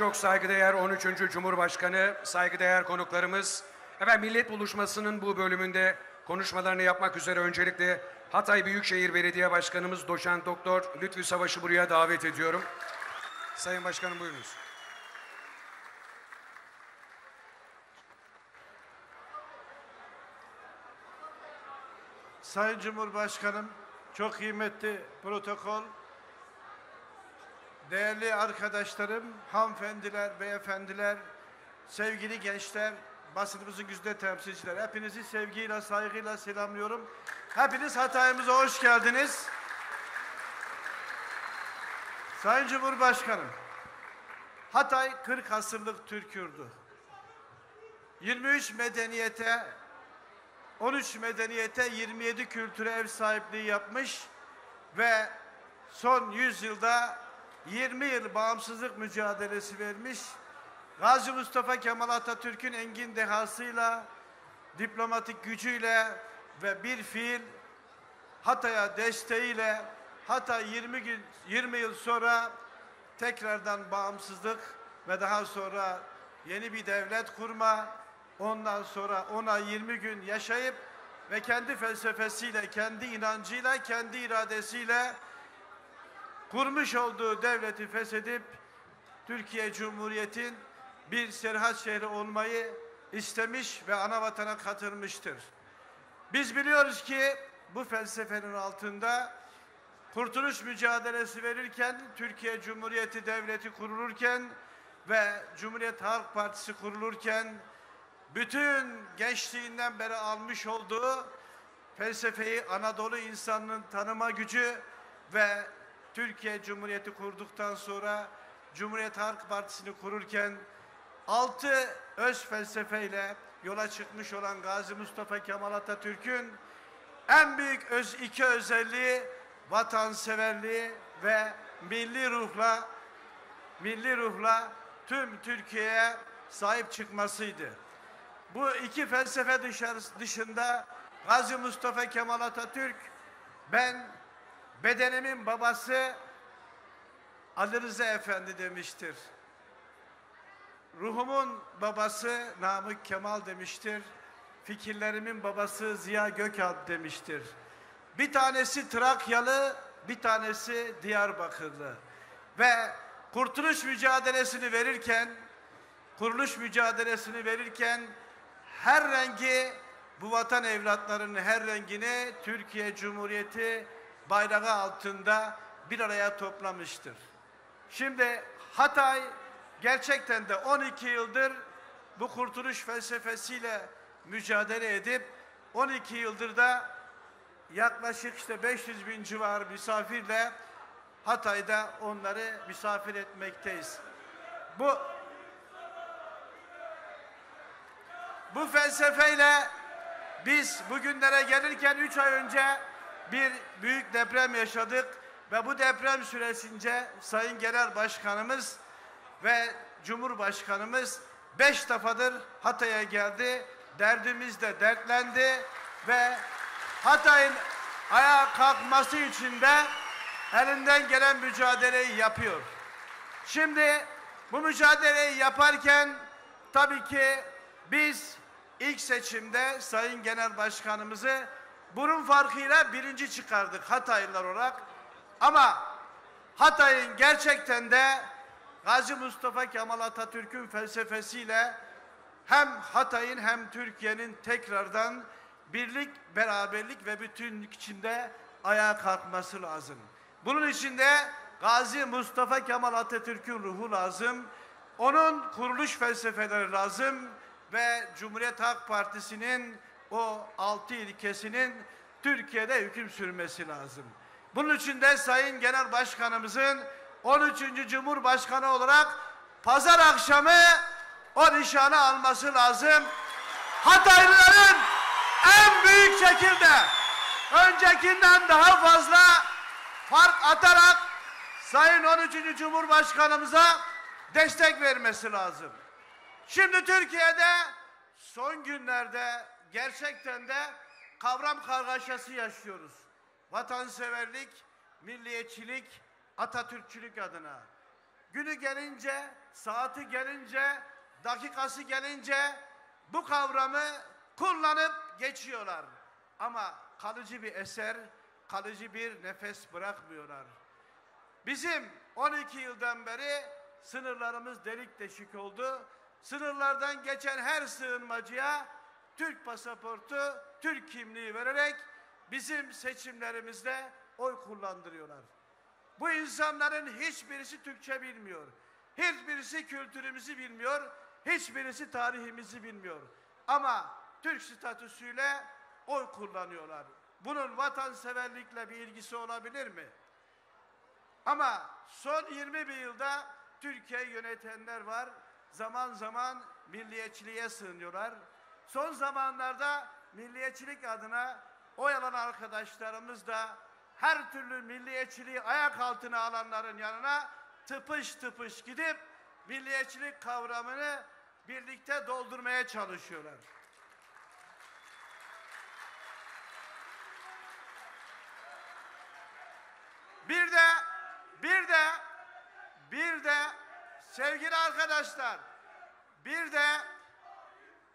çok saygıdeğer 13. Cumhurbaşkanı, saygıdeğer konuklarımız, efendim millet buluşmasının bu bölümünde konuşmalarını yapmak üzere öncelikle Hatay Büyükşehir Belediye Başkanımız Doçent Doktor Lütfü Savaş'ı buraya davet ediyorum. Sayın Başkanım buyurunuz. Sayın Cumhurbaşkanım, çok kıymetli protokol, değerli arkadaşlarım, hanımefendiler, beyefendiler, sevgili gençler, basınımızın güzde temsilciler, hepinizi sevgiyle, saygıyla selamlıyorum. Hepiniz Hatay'ımıza hoş geldiniz. Sayın Cumhurbaşkanım, Hatay 40 asırlık Türk yurdu. 23 medeniyete 13 medeniyete 27 kültüre ev sahipliği yapmış ve son 100 yılda 20 yıl bağımsızlık mücadelesi vermiş. Gazi Mustafa Kemal Atatürk'ün engin dehasıyla, diplomatik gücüyle ve bir fiil Hatay'a desteğiyle Hatay 20 gün 20 yıl sonra tekrardan bağımsızlık ve daha sonra yeni bir devlet kurma Ondan sonra ona 20 gün yaşayıp ve kendi felsefesiyle, kendi inancıyla, kendi iradesiyle kurmuş olduğu devleti feshedip Türkiye Cumhuriyeti'nin bir serhat şehri olmayı istemiş ve ana vatana katılmıştır. Biz biliyoruz ki bu felsefenin altında kurtuluş mücadelesi verirken, Türkiye Cumhuriyeti Devleti kurulurken ve Cumhuriyet Halk Partisi kurulurken bütün gençliğinden beri almış olduğu felsefeyi Anadolu insanının tanıma gücü ve Türkiye Cumhuriyeti kurduktan sonra Cumhuriyet Halk Partisi'ni kururken altı öz felsefeyle yola çıkmış olan Gazi Mustafa Kemal Atatürk'ün en büyük öz iki özelliği vatanseverliği ve milli ruhla milli ruhla tüm Türkiye'ye sahip çıkmasıydı. Bu iki felsefe dışında Gazi Mustafa Kemal Atatürk ben bedenimin babası Ali Rıza Efendi demiştir. Ruhumun babası Namık Kemal demiştir. Fikirlerimin babası Ziya Gökalp demiştir. Bir tanesi Trakyalı, bir tanesi Diyarbakırlı. Ve kurtuluş mücadelesini verirken, kuruluş mücadelesini verirken her rengi bu vatan evlatlarının her rengini Türkiye Cumhuriyeti bayrağı altında bir araya toplamıştır. Şimdi Hatay gerçekten de 12 yıldır bu kurtuluş felsefesiyle mücadele edip 12 yıldır da yaklaşık işte 500 bin civarı misafirle Hatay'da onları misafir etmekteyiz. Bu Bu felsefeyle biz bugünlere gelirken üç ay önce bir büyük deprem yaşadık ve bu deprem süresince Sayın Genel Başkanımız ve Cumhurbaşkanımız beş defadır Hatay'a geldi. Derdimizde dertlendi ve Hatay'ın ayağa kalkması için de elinden gelen mücadeleyi yapıyor. Şimdi bu mücadeleyi yaparken tabii ki biz ilk seçimde Sayın Genel Başkanımızı burun farkıyla birinci çıkardık Hataylılar olarak. Ama Hatay'ın gerçekten de Gazi Mustafa Kemal Atatürk'ün felsefesiyle hem Hatay'ın hem Türkiye'nin tekrardan birlik, beraberlik ve bütünlük içinde ayağa kalkması lazım. Bunun içinde Gazi Mustafa Kemal Atatürk'ün ruhu lazım. Onun kuruluş felsefeleri lazım ve Cumhuriyet Halk Partisi'nin o altı ilkesinin Türkiye'de hüküm sürmesi lazım. Bunun için de Sayın Genel Başkanımızın 13. Cumhurbaşkanı olarak pazar akşamı o nişanı alması lazım. Hataylıların en büyük şekilde öncekinden daha fazla fark atarak Sayın 13. Cumhurbaşkanımıza destek vermesi lazım. Şimdi Türkiye'de son günlerde gerçekten de kavram kargaşası yaşıyoruz. Vatanseverlik, milliyetçilik, Atatürkçülük adına. günü gelince, saati gelince, dakikası gelince bu kavramı kullanıp geçiyorlar. Ama kalıcı bir eser, kalıcı bir nefes bırakmıyorlar. Bizim 12 yıldan beri sınırlarımız delik deşik oldu. Sınırlardan geçen her sığınmacıya Türk pasaportu, Türk kimliği vererek bizim seçimlerimizde oy kullandırıyorlar. Bu insanların hiçbirisi Türkçe bilmiyor. Hiçbirisi kültürümüzü bilmiyor. Hiçbirisi tarihimizi bilmiyor. Ama Türk statüsüyle oy kullanıyorlar. Bunun vatanseverlikle bir ilgisi olabilir mi? Ama son 21 yılda Türkiye yönetenler var. Zaman zaman milliyetçiliğe sığınıyorlar. Son zamanlarda milliyetçilik adına oy alan arkadaşlarımız da her türlü milliyetçiliği ayak altına alanların yanına tıpış tıpış gidip milliyetçilik kavramını birlikte doldurmaya çalışıyorlar. Bir de bir de bir de sevgili arkadaşlar bir de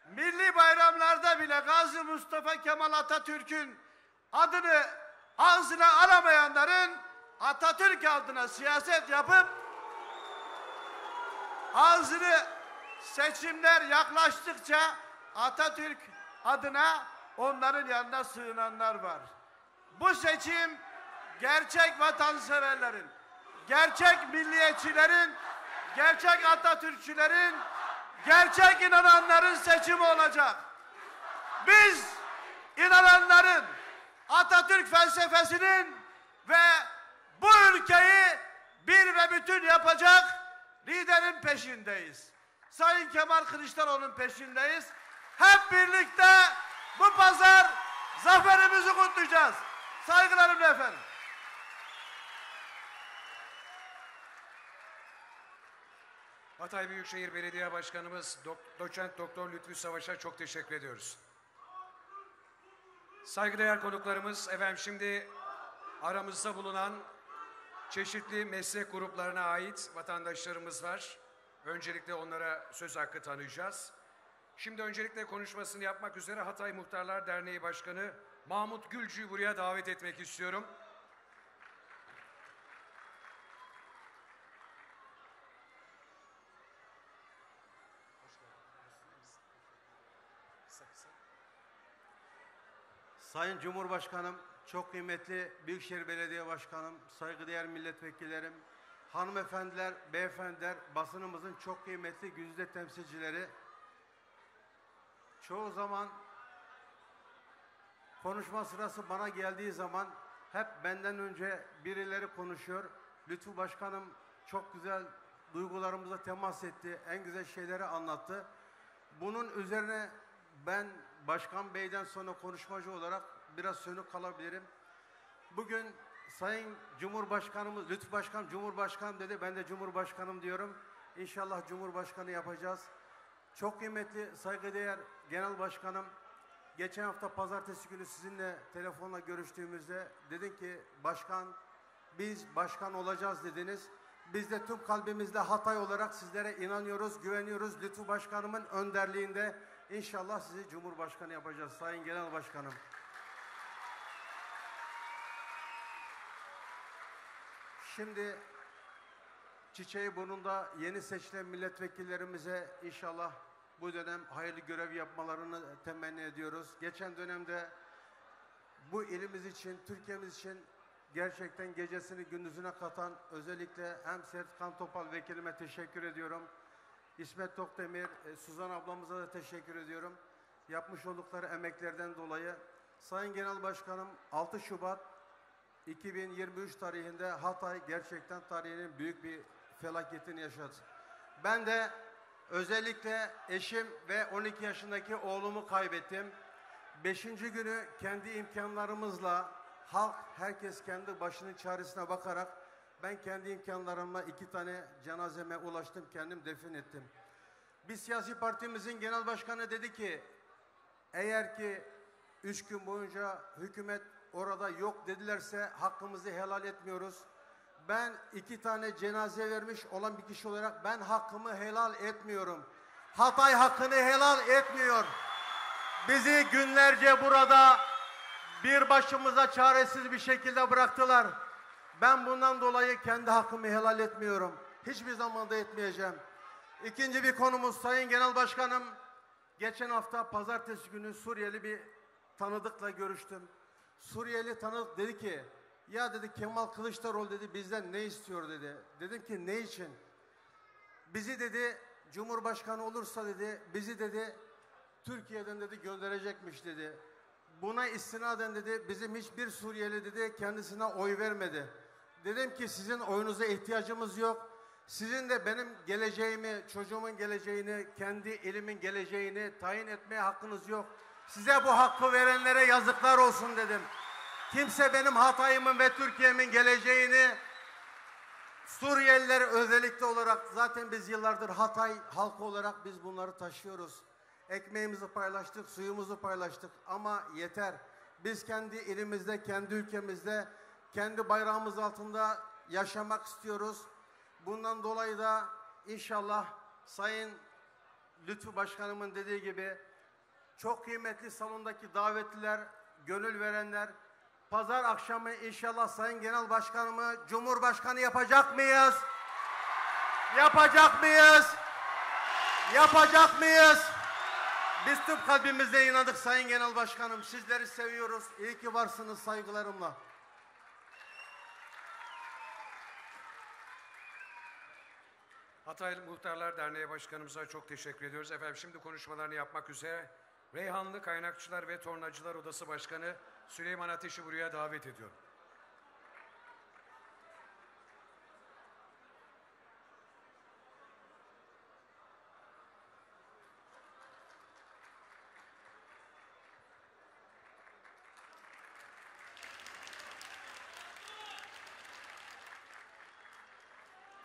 milli bayramlarda bile Gazi Mustafa Kemal Atatürk'ün adını ağzına alamayanların Atatürk adına siyaset yapıp ağzını seçimler yaklaştıkça Atatürk adına onların yanına sığınanlar var. Bu seçim gerçek vatanseverlerin, gerçek milliyetçilerin, gerçek Atatürkçülerin, gerçek inananların seçimi olacak. Biz inananların Atatürk felsefesinin ve bu ülkeyi bir ve bütün yapacak liderin peşindeyiz. Sayın Kemal Kılıçdaroğlu'nun peşindeyiz. Hep birlikte bu pazar zaferimizi kutlayacağız. Saygılarımla efendim. Hatay Büyükşehir Belediye Başkanımız Dok- Doçent Doktor Lütfü Savaş'a çok teşekkür ediyoruz. Saygıdeğer konuklarımız, efendim şimdi aramızda bulunan çeşitli meslek gruplarına ait vatandaşlarımız var. Öncelikle onlara söz hakkı tanıyacağız. Şimdi öncelikle konuşmasını yapmak üzere Hatay Muhtarlar Derneği Başkanı Mahmut Gülcü'yü buraya davet etmek istiyorum. Sayın Cumhurbaşkanım, çok kıymetli Büyükşehir Belediye Başkanım, saygıdeğer milletvekillerim, hanımefendiler, beyefendiler, basınımızın çok kıymetli güzide temsilcileri, çoğu zaman konuşma sırası bana geldiği zaman hep benden önce birileri konuşuyor. Lütfü Başkanım çok güzel duygularımıza temas etti, en güzel şeyleri anlattı. Bunun üzerine ben Başkan Bey'den sonra konuşmacı olarak biraz sönük kalabilirim. Bugün Sayın Cumhurbaşkanımız, Lütfü Başkan Cumhurbaşkanım dedi. Ben de Cumhurbaşkanım diyorum. İnşallah Cumhurbaşkanı yapacağız. Çok kıymetli, saygıdeğer Genel Başkanım, geçen hafta pazartesi günü sizinle telefonla görüştüğümüzde dedin ki başkan biz başkan olacağız dediniz. Biz de tüm kalbimizle Hatay olarak sizlere inanıyoruz, güveniyoruz. Lütfü Başkanımın önderliğinde inşallah sizi Cumhurbaşkanı yapacağız Sayın Genel Başkanım. Şimdi çiçeği burnunda yeni seçilen milletvekillerimize inşallah bu dönem hayırlı görev yapmalarını temenni ediyoruz. Geçen dönemde bu ilimiz için, Türkiye'miz için gerçekten gecesini gündüzüne katan özellikle hem Serkan Topal vekilime teşekkür ediyorum. İsmet Tokdemir, e, Suzan ablamıza da teşekkür ediyorum. Yapmış oldukları emeklerden dolayı. Sayın Genel Başkanım 6 Şubat 2023 tarihinde Hatay gerçekten tarihinin büyük bir felaketini yaşadı. Ben de özellikle eşim ve 12 yaşındaki oğlumu kaybettim. Beşinci günü kendi imkanlarımızla halk herkes kendi başının çaresine bakarak ben kendi imkanlarımla iki tane cenazeme ulaştım kendim defin ettim. Bir siyasi partimizin genel başkanı dedi ki eğer ki üç gün boyunca hükümet orada yok dedilerse hakkımızı helal etmiyoruz. ben iki tane cenaze vermiş olan bir kişi olarak ben hakkımı helal etmiyorum. Hatay hakkını helal etmiyor. Bizi günlerce burada bir başımıza çaresiz bir şekilde bıraktılar. Ben bundan dolayı kendi hakkımı helal etmiyorum. Hiçbir zaman da etmeyeceğim. İkinci bir konumuz Sayın Genel Başkanım. Geçen hafta pazartesi günü Suriyeli bir tanıdıkla görüştüm. Suriyeli tanıdık dedi ki ya dedi Kemal Kılıçdaroğlu dedi bizden ne istiyor dedi. Dedim ki ne için? Bizi dedi Cumhurbaşkanı olursa dedi bizi dedi Türkiye'den dedi gönderecekmiş dedi. Buna istinaden dedi bizim hiçbir Suriyeli dedi kendisine oy vermedi. Dedim ki sizin oyunuza ihtiyacımız yok. Sizin de benim geleceğimi, çocuğumun geleceğini, kendi elimin geleceğini tayin etmeye hakkınız yok. Size bu hakkı verenlere yazıklar olsun dedim. Kimse benim Hatay'ımın ve Türkiye'min geleceğini Suriyeliler özellikle olarak zaten biz yıllardır Hatay halkı olarak biz bunları taşıyoruz. Ekmeğimizi paylaştık, suyumuzu paylaştık ama yeter. Biz kendi ilimizde, kendi ülkemizde, kendi bayrağımız altında yaşamak istiyoruz. Bundan dolayı da inşallah Sayın Lütfü Başkanımın dediği gibi çok kıymetli salondaki davetliler, gönül verenler, pazar akşamı inşallah Sayın Genel Başkanımı Cumhurbaşkanı yapacak mıyız? Yapacak mıyız? Yapacak mıyız? Biz tüm kalbimizle inandık Sayın Genel Başkanım. Sizleri seviyoruz. İyi ki varsınız saygılarımla. Hatay Muhtarlar Derneği Başkanımıza çok teşekkür ediyoruz. Efendim şimdi konuşmalarını yapmak üzere Reyhanlı Kaynakçılar ve Tornacılar Odası Başkanı Süleyman Ateş'i buraya davet ediyorum.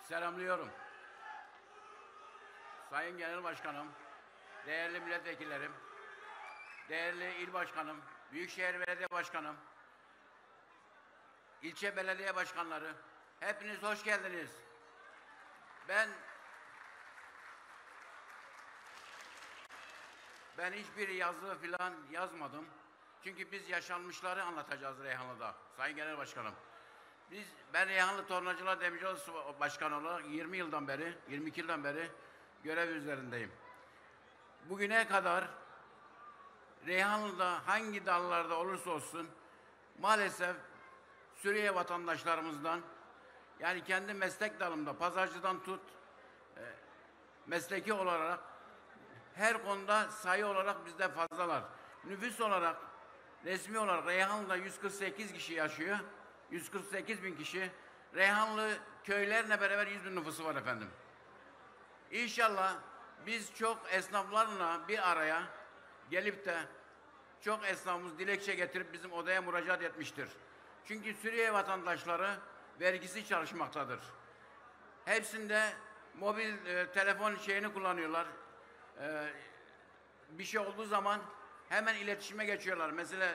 Selamlıyorum. Sayın Genel Başkanım, değerli milletvekillerim, değerli il başkanım, Büyükşehir Belediye Başkanım, ilçe belediye başkanları, hepiniz hoş geldiniz. Ben ben hiçbir yazı filan yazmadım. Çünkü biz yaşanmışları anlatacağız Reyhanlı'da. Sayın Genel Başkanım. Biz, ben Reyhanlı Tornacılar Demirci Odası Başkanı olarak 20 yıldan beri, 22 yıldan beri görev üzerindeyim. Bugüne kadar Reyhanlı'da hangi dallarda olursa olsun maalesef Suriye vatandaşlarımızdan yani kendi meslek dalımda pazarcıdan tut e, mesleki olarak her konuda sayı olarak bizde fazlalar. Nüfus olarak resmi olarak Reyhanlı'da 148 kişi yaşıyor. 148 bin kişi. Reyhanlı köylerle beraber 100 bin nüfusu var efendim. İnşallah biz çok esnaflarla bir araya gelip de çok esnafımız dilekçe getirip bizim odaya müracaat etmiştir. Çünkü Suriye vatandaşları vergisi çalışmaktadır. Hepsinde mobil e, telefon şeyini kullanıyorlar. E, bir şey olduğu zaman hemen iletişime geçiyorlar. Mesela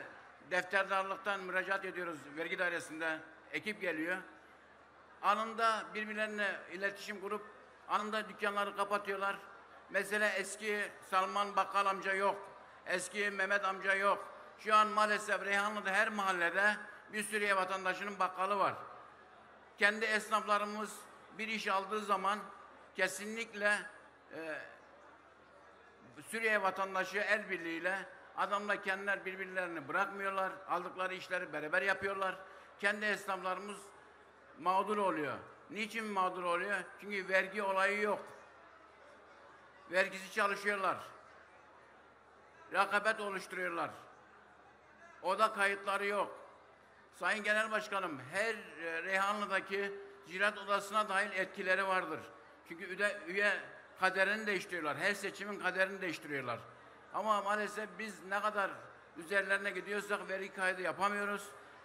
defterdarlıktan müracaat ediyoruz vergi dairesinde. Ekip geliyor. Anında birbirlerine iletişim kurup anında dükkanları kapatıyorlar. Mesela eski Salman Bakkal amca yok. Eski Mehmet amca yok. Şu an maalesef Reyhanlı'da her mahallede bir Suriye vatandaşının bakkalı var. Kendi esnaflarımız bir iş aldığı zaman kesinlikle e, Suriye vatandaşı el birliğiyle adamla kendiler birbirlerini bırakmıyorlar. Aldıkları işleri beraber yapıyorlar. Kendi esnaflarımız mağdur oluyor. Niçin mağdur oluyor? Çünkü vergi olayı yok. Vergisi çalışıyorlar. Rakabet oluşturuyorlar. Oda kayıtları yok. Sayın Genel Başkanım, her e, Reyhanlı'daki Ziraat Odası'na dahil etkileri vardır. Çünkü üye, üye kaderini değiştiriyorlar. Her seçimin kaderini değiştiriyorlar. Ama maalesef biz ne kadar üzerlerine gidiyorsak veri kaydı yapamıyoruz.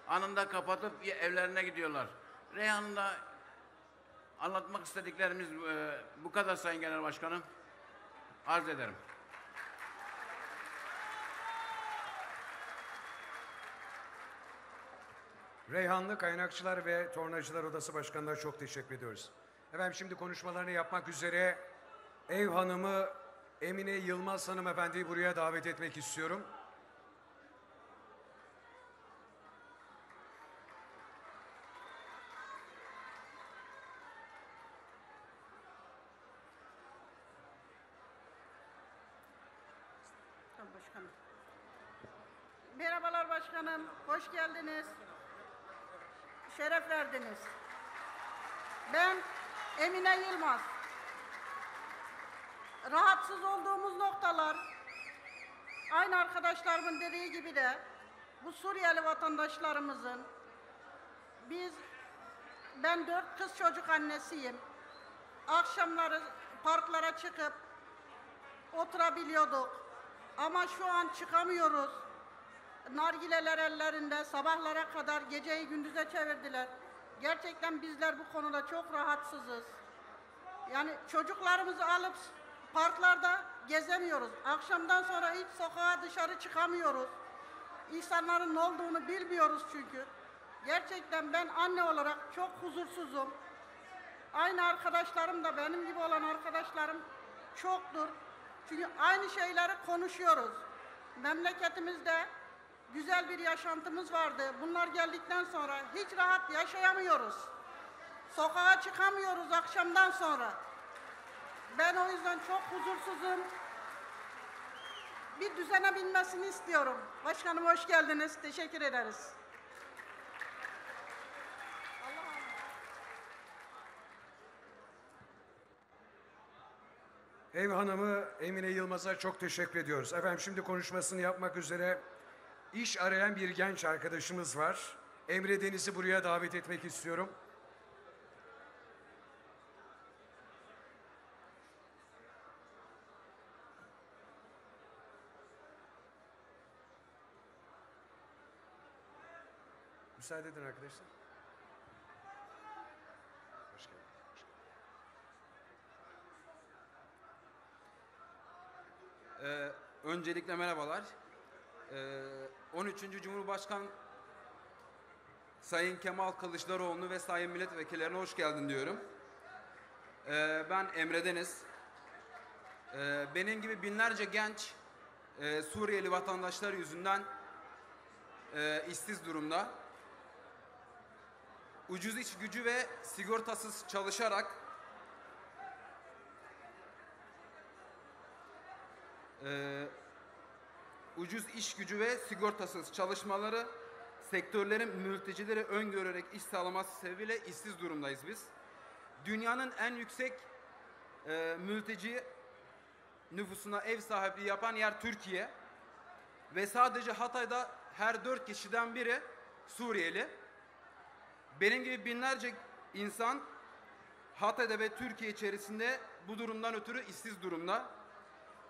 Anında kapatıp evlerine gidiyorlar. Reyhan'da anlatmak istediklerimiz e, bu kadar Sayın Genel Başkanım. Arz ederim. Reyhanlı Kaynakçılar ve Tornacılar Odası Başkanı'na çok teşekkür ediyoruz. Efendim şimdi konuşmalarını yapmak üzere ev hanımı Emine Yılmaz hanımefendiyi buraya davet etmek istiyorum. Tamam başkanım. Merhabalar başkanım. Hoş geldiniz. Şeref verdiniz. Ben Emine Yılmaz. Rahatsız olduğumuz noktalar aynı arkadaşlarımın dediği gibi de bu Suriyeli vatandaşlarımızın biz ben dört kız çocuk annesiyim. Akşamları parklara çıkıp oturabiliyorduk. Ama şu an çıkamıyoruz. Nargileler ellerinde sabahlara kadar geceyi gündüze çevirdiler. Gerçekten bizler bu konuda çok rahatsızız. Yani çocuklarımızı alıp parklarda gezemiyoruz. Akşamdan sonra hiç sokağa dışarı çıkamıyoruz. İnsanların ne olduğunu bilmiyoruz çünkü. Gerçekten ben anne olarak çok huzursuzum. Aynı arkadaşlarım da benim gibi olan arkadaşlarım çoktur. Çünkü aynı şeyleri konuşuyoruz. Memleketimizde güzel bir yaşantımız vardı. Bunlar geldikten sonra hiç rahat yaşayamıyoruz. Sokağa çıkamıyoruz akşamdan sonra. Ben o yüzden çok huzursuzum. Bir düzene binmesini istiyorum. Başkanım hoş geldiniz. Teşekkür ederiz. Ev hanımı Emine Yılmaz'a çok teşekkür ediyoruz. Efendim şimdi konuşmasını yapmak üzere iş arayan bir genç arkadaşımız var. Emre Deniz'i buraya davet etmek istiyorum. Müsaade edin arkadaşlar. Hoş geldin. Ee, öncelikle merhabalar. Ee, 13. Cumhurbaşkan Sayın Kemal Kılıçdaroğlu ve Sayın Milletvekillerine hoş geldin diyorum. Ee, ben Emre Deniz. Ee, benim gibi binlerce genç e, Suriyeli vatandaşlar yüzünden e, işsiz durumda. Ucuz iş gücü ve sigortasız çalışarak Ee, ucuz iş gücü ve sigortasız çalışmaları sektörlerin mültecileri öngörerek iş sağlaması sebebiyle işsiz durumdayız biz. Dünyanın en yüksek e, mülteci nüfusuna ev sahipliği yapan yer Türkiye ve sadece Hatay'da her dört kişiden biri Suriyeli. Benim gibi binlerce insan Hatay'da ve Türkiye içerisinde bu durumdan ötürü işsiz durumda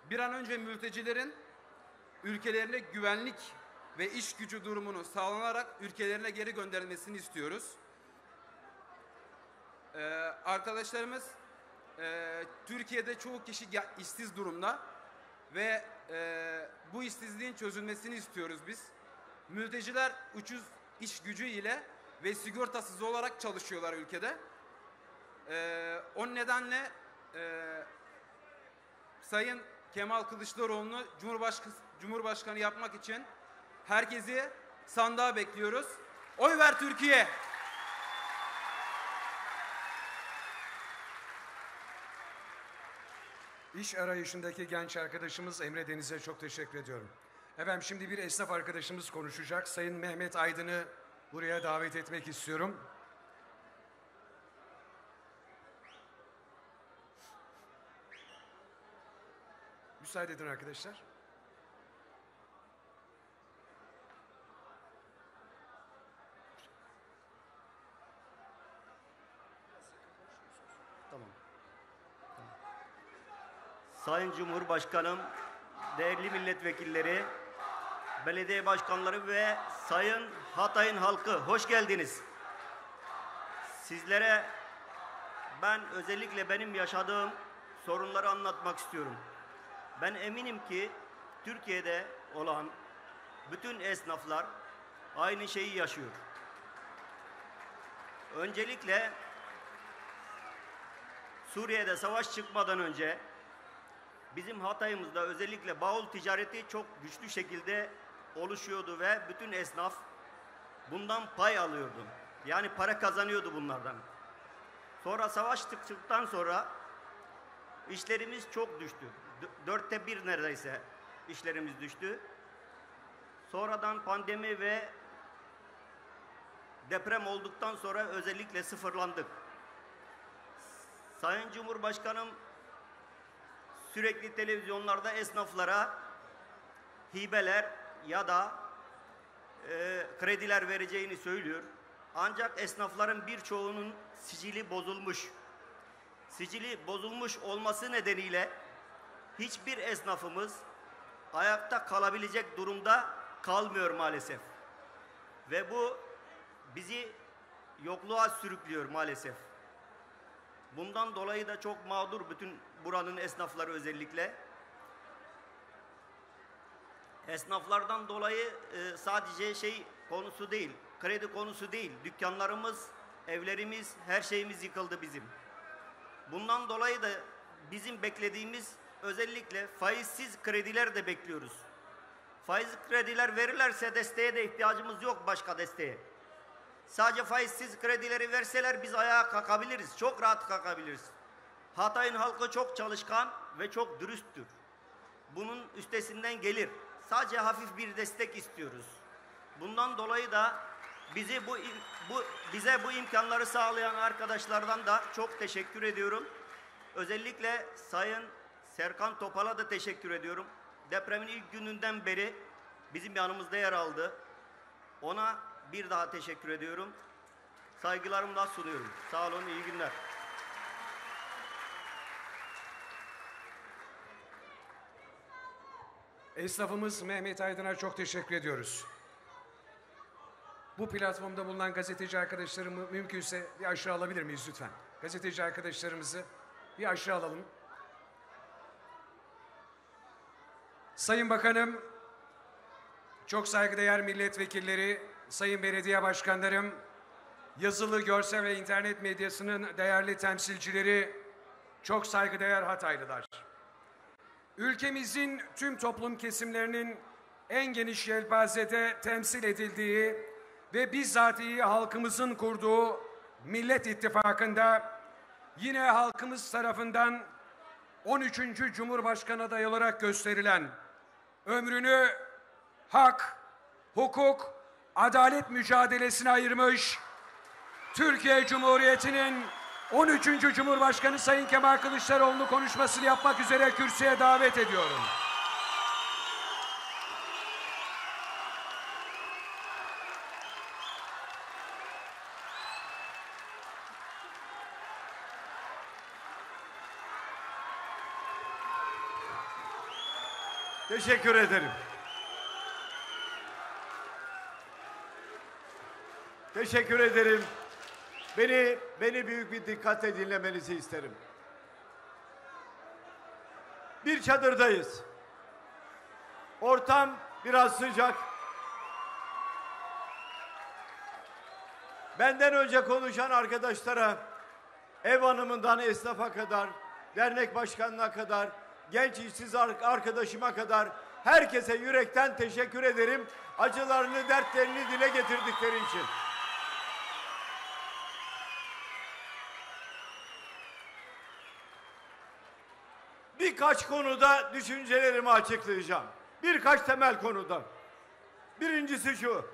bir an önce mültecilerin ülkelerine güvenlik ve iş gücü durumunu sağlanarak ülkelerine geri gönderilmesini istiyoruz. Ee, arkadaşlarımız e, Türkiye'de çoğu kişi işsiz durumda ve e, bu işsizliğin çözülmesini istiyoruz biz. Mülteciler ucuz iş gücü ile ve sigortasız olarak çalışıyorlar ülkede. Ee, o nedenle e, Sayın Kemal Kılıçdaroğlu'nu Cumhurbaşkanı, Cumhurbaşkanı yapmak için herkesi sandığa bekliyoruz. Oy ver Türkiye. İş arayışındaki genç arkadaşımız Emre Deniz'e çok teşekkür ediyorum. Efendim şimdi bir esnaf arkadaşımız konuşacak. Sayın Mehmet Aydın'ı buraya davet etmek istiyorum. Müsaade edin arkadaşlar. Sayın Cumhurbaşkanım, değerli milletvekilleri, belediye başkanları ve sayın Hatay'ın halkı hoş geldiniz. Sizlere ben özellikle benim yaşadığım sorunları anlatmak istiyorum. Ben eminim ki Türkiye'de olan bütün esnaflar aynı şeyi yaşıyor. Öncelikle Suriye'de savaş çıkmadan önce bizim Hatay'ımızda özellikle bavul ticareti çok güçlü şekilde oluşuyordu ve bütün esnaf bundan pay alıyordu. Yani para kazanıyordu bunlardan. Sonra savaş çıktıktan sonra işlerimiz çok düştü. Dörtte bir neredeyse işlerimiz düştü. Sonradan pandemi ve deprem olduktan sonra özellikle sıfırlandık. Sayın Cumhurbaşkanım sürekli televizyonlarda esnaflara hibeler ya da e, krediler vereceğini söylüyor. Ancak esnafların birçoğunun sicili bozulmuş. Sicili bozulmuş olması nedeniyle hiçbir esnafımız ayakta kalabilecek durumda kalmıyor maalesef. Ve bu bizi yokluğa sürüklüyor maalesef. Bundan dolayı da çok mağdur bütün buranın esnafları özellikle. Esnaflardan dolayı e, sadece şey konusu değil, kredi konusu değil. Dükkanlarımız, evlerimiz, her şeyimiz yıkıldı bizim. Bundan dolayı da bizim beklediğimiz özellikle faizsiz krediler de bekliyoruz. Faiz krediler verirlerse desteğe de ihtiyacımız yok başka desteğe. Sadece faizsiz kredileri verseler biz ayağa kalkabiliriz. Çok rahat kalkabiliriz. Hatay'ın halkı çok çalışkan ve çok dürüsttür. Bunun üstesinden gelir. Sadece hafif bir destek istiyoruz. Bundan dolayı da bizi bu, bu bize bu imkanları sağlayan arkadaşlardan da çok teşekkür ediyorum. Özellikle Sayın Serkan Topal'a da teşekkür ediyorum. Depremin ilk gününden beri bizim yanımızda yer aldı. Ona bir daha teşekkür ediyorum. Saygılarımı da sunuyorum. Sağ olun, iyi günler. Esnafımız Mehmet Aydın'a çok teşekkür ediyoruz. Bu platformda bulunan gazeteci arkadaşlarımı mümkünse bir aşağı alabilir miyiz lütfen? Gazeteci arkadaşlarımızı bir aşağı alalım. Sayın Bakanım, çok saygıdeğer milletvekilleri, sayın belediye başkanlarım, yazılı, görsel ve internet medyasının değerli temsilcileri, çok saygıdeğer Hataylılar. Ülkemizin tüm toplum kesimlerinin en geniş yelpazede temsil edildiği ve bizzatihi halkımızın kurduğu Millet İttifakı'nda yine halkımız tarafından 13. Cumhurbaşkanı adayı olarak gösterilen ömrünü hak, hukuk, adalet mücadelesine ayırmış Türkiye Cumhuriyeti'nin 13. Cumhurbaşkanı Sayın Kemal Kılıçdaroğlu konuşmasını yapmak üzere kürsüye davet ediyorum. Teşekkür ederim. Teşekkür ederim. Beni beni büyük bir dikkatle dinlemenizi isterim. Bir çadırdayız. Ortam biraz sıcak. Benden önce konuşan arkadaşlara ev hanımından esnafa kadar, dernek başkanına kadar, genç işsiz ar- arkadaşıma kadar herkese yürekten teşekkür ederim. Acılarını, dertlerini dile getirdikleri için. Birkaç konuda düşüncelerimi açıklayacağım. Birkaç temel konuda. Birincisi şu.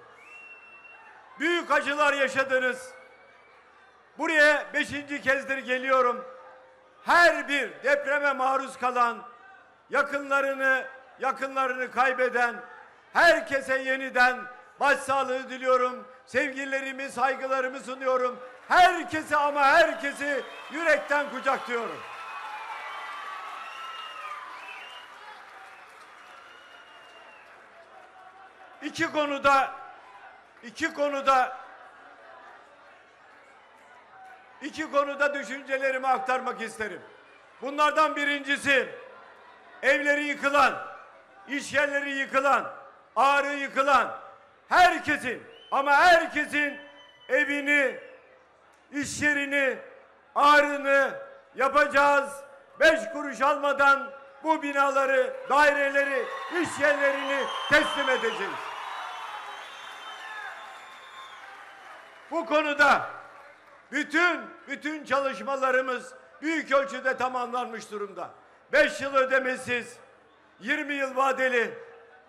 Büyük acılar yaşadınız. Buraya beşinci kezdir geliyorum. Her bir depreme maruz kalan, yakınlarını yakınlarını kaybeden herkese yeniden başsağlığı diliyorum. Sevgilerimi, saygılarımı sunuyorum. Herkese ama herkesi yürekten kucaklıyorum. İki konuda iki konuda iki konuda düşüncelerimi aktarmak isterim. Bunlardan birincisi evleri yıkılan, iş yerleri yıkılan, ağrı yıkılan herkesin ama herkesin evini iş yerini, ağrını yapacağız. Beş kuruş almadan bu binaları, daireleri, iş yerlerini teslim edeceğiz. Bu konuda bütün bütün çalışmalarımız büyük ölçüde tamamlanmış durumda. 5 yıl ödemesiz, 20 yıl vadeli,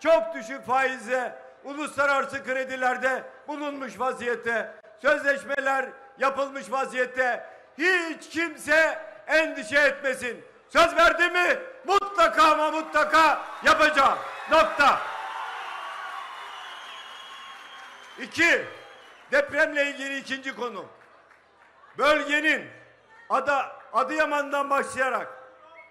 çok düşük faizle uluslararası kredilerde bulunmuş vaziyette. Sözleşmeler yapılmış vaziyette. Hiç kimse endişe etmesin. Söz verdi mi? Mutlaka ama mutlaka yapacağım. Nokta. İki, depremle ilgili ikinci konu. Bölgenin Ada, Adıyaman'dan başlayarak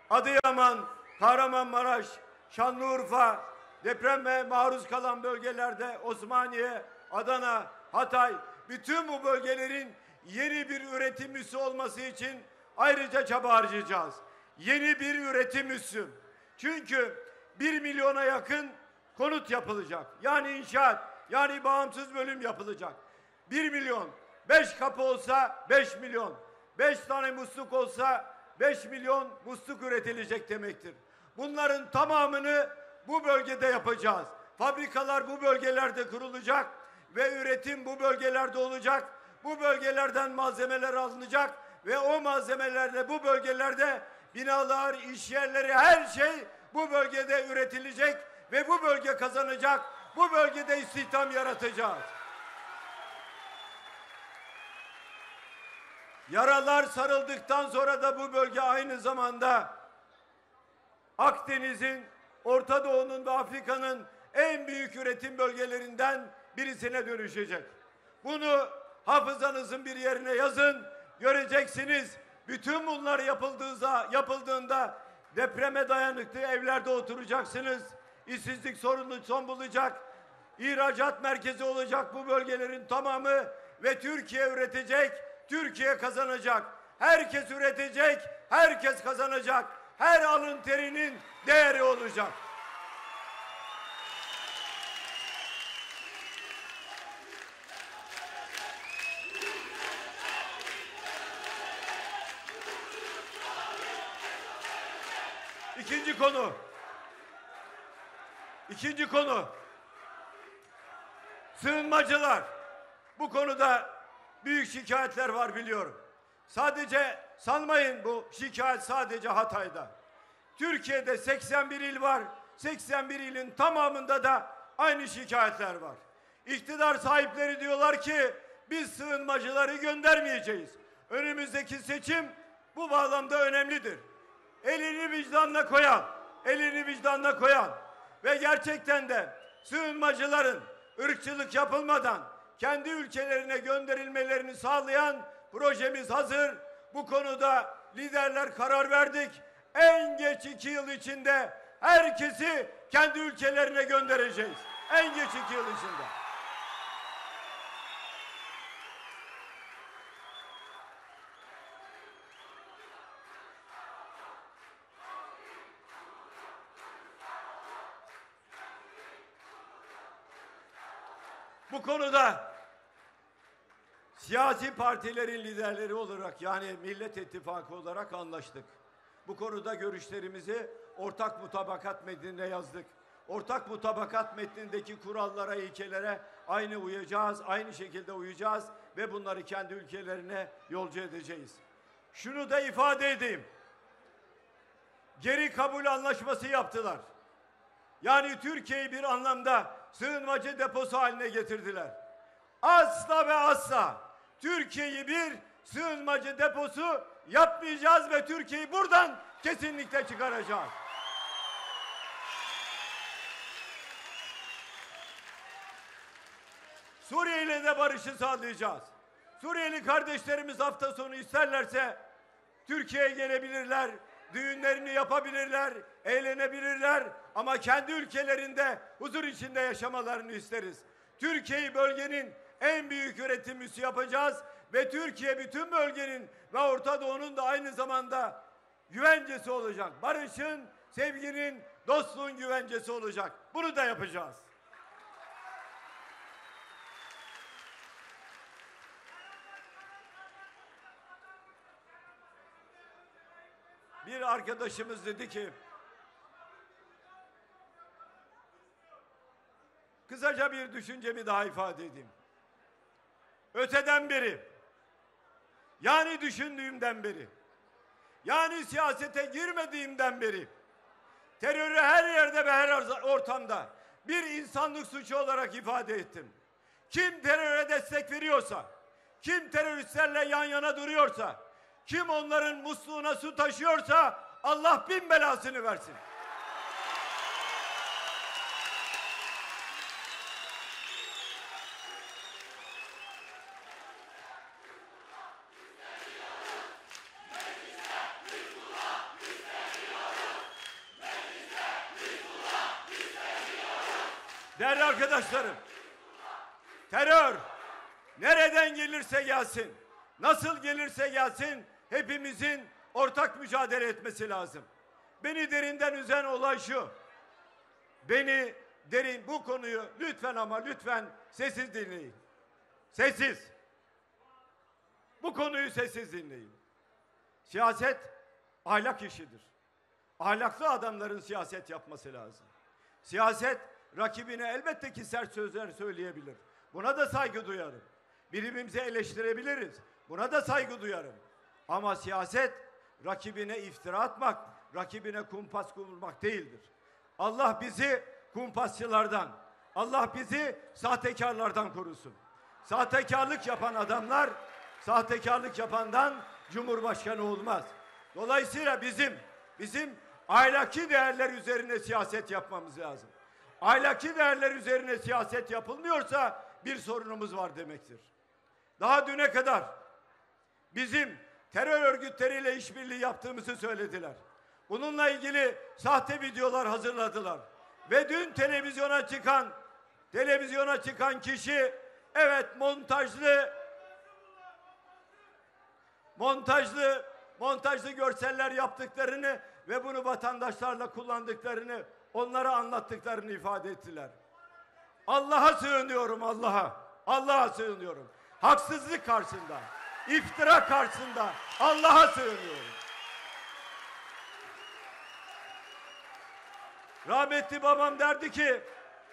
Adıyaman, Kahramanmaraş, Şanlıurfa, depreme maruz kalan bölgelerde Osmaniye, Adana, Hatay, bütün bu bölgelerin yeni bir üretim üssü olması için ayrıca çaba harcayacağız. Yeni bir üretim üssü. Çünkü bir milyona yakın konut yapılacak. Yani inşaat, yani bağımsız bölüm yapılacak. 1 milyon, 5 kapı olsa 5 milyon, 5 tane musluk olsa 5 milyon musluk üretilecek demektir. Bunların tamamını bu bölgede yapacağız. Fabrikalar bu bölgelerde kurulacak ve üretim bu bölgelerde olacak. Bu bölgelerden malzemeler alınacak ve o malzemelerle bu bölgelerde binalar, iş yerleri, her şey bu bölgede üretilecek ve bu bölge kazanacak. Bu bölgede istihdam yaratacağız. Yaralar sarıldıktan sonra da bu bölge aynı zamanda Akdeniz'in, Orta Doğu'nun ve Afrika'nın en büyük üretim bölgelerinden birisine dönüşecek. Bunu hafızanızın bir yerine yazın. Göreceksiniz. Bütün bunlar yapıldığında, yapıldığında depreme dayanıklı evlerde oturacaksınız. İşsizlik sorunu son bulacak. İhracat merkezi olacak bu bölgelerin tamamı ve Türkiye üretecek, Türkiye kazanacak. Herkes üretecek, herkes kazanacak. Her alın terinin değeri olacak. İkinci konu. İkinci konu. Sığınmacılar. Bu konuda büyük şikayetler var biliyorum. Sadece sanmayın bu şikayet sadece Hatay'da. Türkiye'de 81 il var. 81 ilin tamamında da aynı şikayetler var. İktidar sahipleri diyorlar ki biz sığınmacıları göndermeyeceğiz. Önümüzdeki seçim bu bağlamda önemlidir. Elini vicdanına koyan, elini vicdanına koyan ve gerçekten de sığınmacıların ırkçılık yapılmadan kendi ülkelerine gönderilmelerini sağlayan projemiz hazır. Bu konuda liderler karar verdik. En geç iki yıl içinde herkesi kendi ülkelerine göndereceğiz. En geç iki yıl içinde. Bu konuda siyasi partilerin liderleri olarak yani Millet İttifakı olarak anlaştık. Bu konuda görüşlerimizi ortak mutabakat metninde yazdık. Ortak mutabakat metnindeki kurallara, ilkelere aynı uyacağız, aynı şekilde uyacağız ve bunları kendi ülkelerine yolcu edeceğiz. Şunu da ifade edeyim. Geri kabul anlaşması yaptılar. Yani Türkiye'yi bir anlamda sığınmacı deposu haline getirdiler. Asla ve asla Türkiye'yi bir sığınmacı deposu yapmayacağız ve Türkiye'yi buradan kesinlikle çıkaracağız. Suriye ile de barışı sağlayacağız. Suriyeli kardeşlerimiz hafta sonu isterlerse Türkiye'ye gelebilirler, düğünlerini yapabilirler, eğlenebilirler ama kendi ülkelerinde huzur içinde yaşamalarını isteriz. Türkiye'yi bölgenin en büyük üretim yapacağız ve Türkiye bütün bölgenin ve Orta Doğu'nun da aynı zamanda güvencesi olacak. Barışın, sevginin, dostluğun güvencesi olacak. Bunu da yapacağız. Bir arkadaşımız dedi ki kısaca bir düşüncemi daha ifade edeyim. Öteden beri yani düşündüğümden beri yani siyasete girmediğimden beri terörü her yerde ve her ortamda bir insanlık suçu olarak ifade ettim. Kim teröre destek veriyorsa, kim teröristlerle yan yana duruyorsa, kim onların musluğuna su taşıyorsa Allah bin belasını versin. Değerli arkadaşlarım, terör nereden gelirse gelsin, nasıl gelirse gelsin hepimizin ortak mücadele etmesi lazım. Beni derinden üzen olay şu. Beni derin bu konuyu lütfen ama lütfen sessiz dinleyin. Sessiz. Bu konuyu sessiz dinleyin. Siyaset ahlak işidir. Ahlaklı adamların siyaset yapması lazım. Siyaset rakibine elbette ki sert sözler söyleyebilir. Buna da saygı duyarım. Birbirimizi eleştirebiliriz. Buna da saygı duyarım. Ama siyaset rakibine iftira atmak, rakibine kumpas kurmak değildir. Allah bizi kumpasçılardan, Allah bizi sahtekarlardan korusun. Sahtekarlık yapan adamlar, sahtekarlık yapandan Cumhurbaşkanı olmaz. Dolayısıyla bizim, bizim ahlaki değerler üzerine siyaset yapmamız lazım. Ahlaki değerler üzerine siyaset yapılmıyorsa bir sorunumuz var demektir. Daha düne kadar bizim terör örgütleriyle işbirliği yaptığımızı söylediler. Bununla ilgili sahte videolar hazırladılar. Ve dün televizyona çıkan televizyona çıkan kişi evet montajlı montajlı montajlı görseller yaptıklarını ve bunu vatandaşlarla kullandıklarını onlara anlattıklarını ifade ettiler. Allah'a sığınıyorum Allah'a. Allah'a sığınıyorum. Haksızlık karşısında, iftira karşısında Allah'a sığınıyorum. Rahmetli babam derdi ki,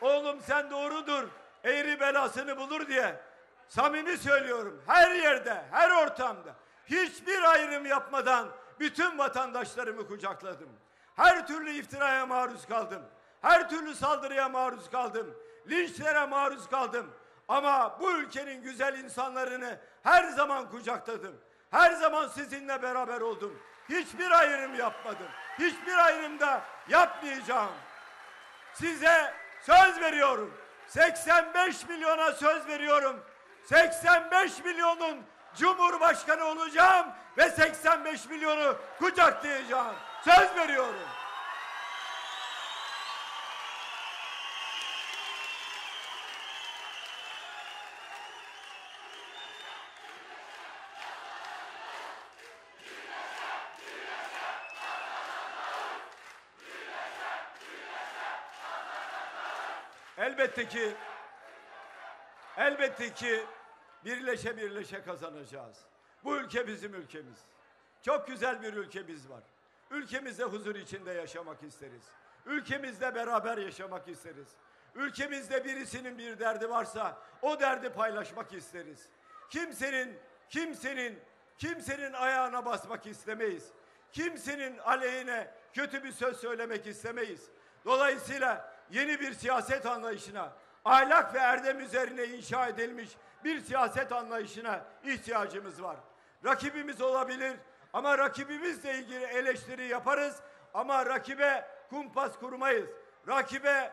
oğlum sen doğrudur, eğri belasını bulur diye. Samimi söylüyorum, her yerde, her ortamda, hiçbir ayrım yapmadan bütün vatandaşlarımı kucakladım. Her türlü iftiraya maruz kaldım. Her türlü saldırıya maruz kaldım. Linçlere maruz kaldım. Ama bu ülkenin güzel insanlarını her zaman kucakladım. Her zaman sizinle beraber oldum. Hiçbir ayrım yapmadım. Hiçbir ayrımda yapmayacağım. Size söz veriyorum. 85 milyona söz veriyorum. 85 milyonun Cumhurbaşkanı olacağım ve 85 milyonu kucaklayacağım. Söz veriyorum. Elbette ki elbette ki birleşe birleşe kazanacağız. Bu ülke bizim ülkemiz. Çok güzel bir ülkemiz var. Ülkemizde huzur içinde yaşamak isteriz. Ülkemizde beraber yaşamak isteriz. Ülkemizde birisinin bir derdi varsa o derdi paylaşmak isteriz. Kimsenin, kimsenin, kimsenin ayağına basmak istemeyiz. Kimsenin aleyhine kötü bir söz söylemek istemeyiz. Dolayısıyla yeni bir siyaset anlayışına, ahlak ve erdem üzerine inşa edilmiş bir siyaset anlayışına ihtiyacımız var. Rakibimiz olabilir ama rakibimizle ilgili eleştiri yaparız ama rakibe kumpas kurmayız. Rakibe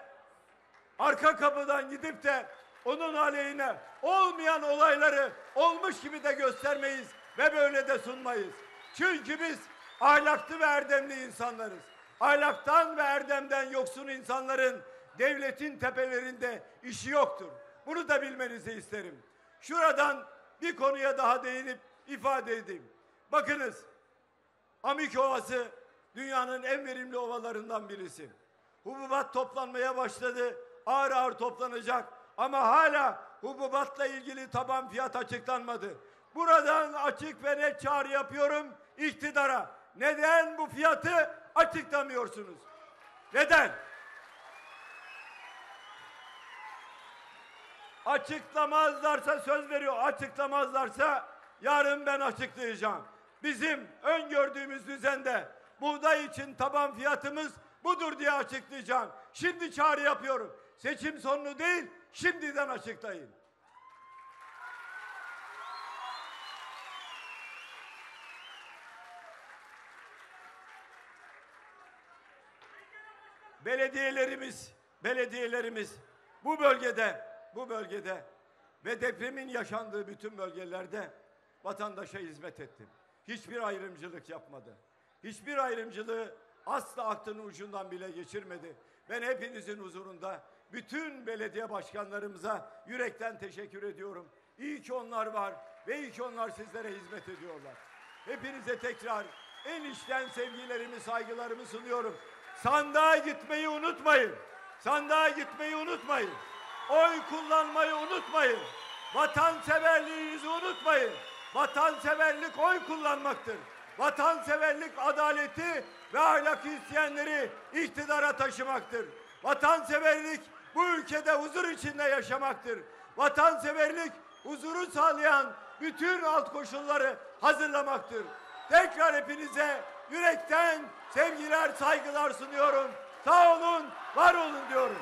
arka kapıdan gidip de onun aleyhine olmayan olayları olmuş gibi de göstermeyiz ve böyle de sunmayız. Çünkü biz ahlaklı ve erdemli insanlarız. Ahlaktan ve erdemden yoksun insanların devletin tepelerinde işi yoktur. Bunu da bilmenizi isterim. Şuradan bir konuya daha değinip ifade edeyim. Bakınız, Amik Ovası dünyanın en verimli ovalarından birisi. Hububat toplanmaya başladı, ağır ağır toplanacak ama hala hububatla ilgili taban fiyat açıklanmadı. Buradan açık ve net çağrı yapıyorum iktidara. neden bu fiyatı açıklamıyorsunuz? Neden? Açıklamazlarsa söz veriyor. Açıklamazlarsa yarın ben açıklayacağım. Bizim öngördüğümüz düzende buğday için taban fiyatımız budur diye açıklayacağım. Şimdi çağrı yapıyorum. Seçim sonunu değil, şimdiden açıklayın. belediyelerimiz, belediyelerimiz bu bölgede, bu bölgede ve depremin yaşandığı bütün bölgelerde vatandaşa hizmet etti. Hiçbir ayrımcılık yapmadı. Hiçbir ayrımcılığı asla aklının ucundan bile geçirmedi. Ben hepinizin huzurunda bütün belediye başkanlarımıza yürekten teşekkür ediyorum. İyi ki onlar var ve iyi ki onlar sizlere hizmet ediyorlar. Hepinize tekrar en içten sevgilerimi, saygılarımı sunuyorum. Sandığa gitmeyi unutmayın. Sandığa gitmeyi unutmayın. Oy kullanmayı unutmayın. Vatanseverliğinizi unutmayın. Vatanseverlik oy kullanmaktır. Vatanseverlik adaleti ve ahlakı isteyenleri iktidara taşımaktır. Vatanseverlik bu ülkede huzur içinde yaşamaktır. Vatanseverlik huzuru sağlayan bütün alt koşulları hazırlamaktır. Tekrar hepinize yürekten sevgiler, saygılar sunuyorum. Sağ olun, var olun diyorum.